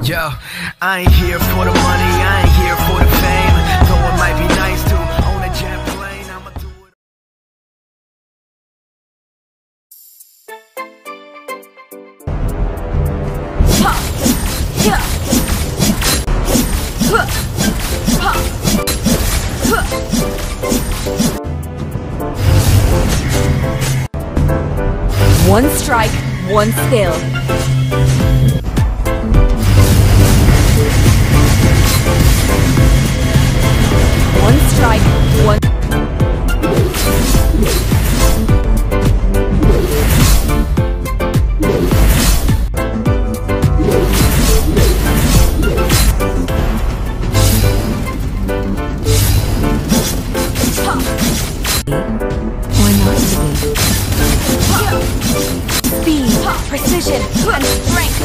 Yo, I ain't here for the money, I ain't here for the fame. Though it might be nice to own a jet plane, I'ma do it. One strike, one skill. Or not Speed, precision, and strength.